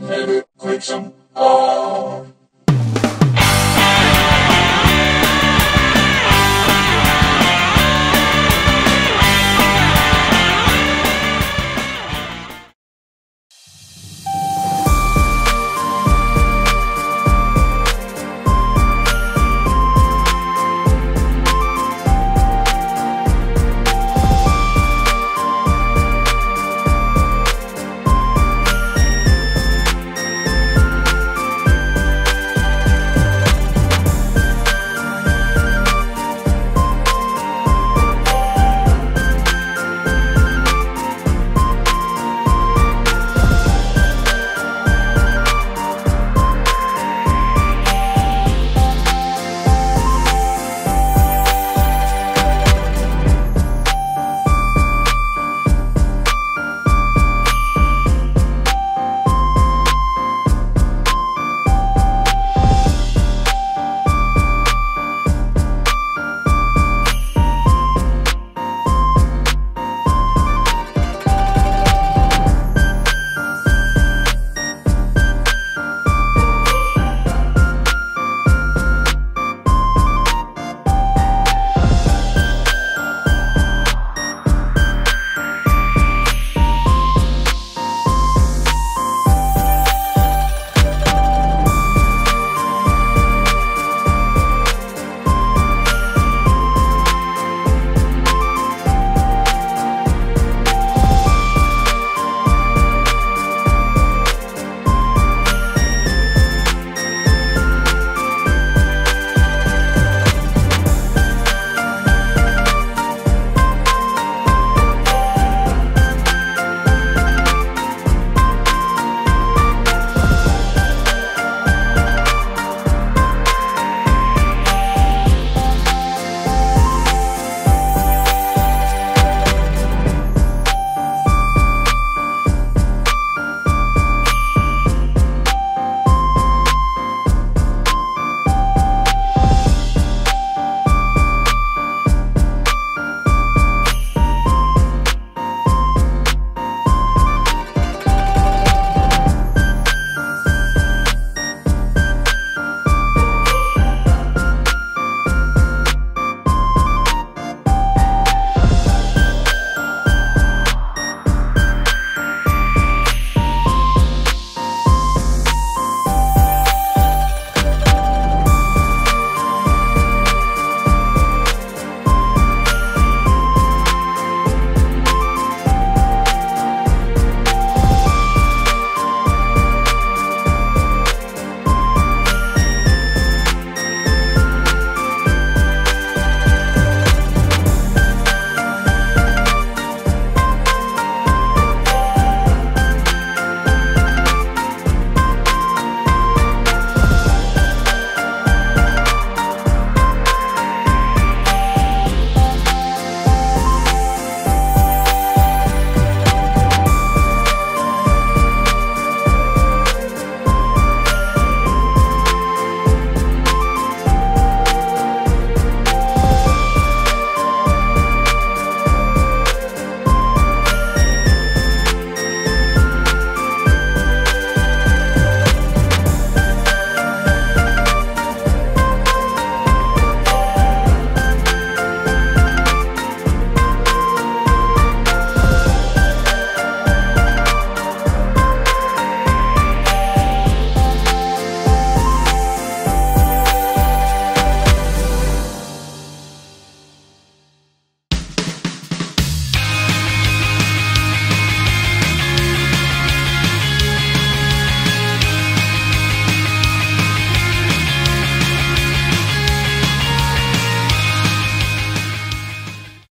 Maybe quit some. Oh.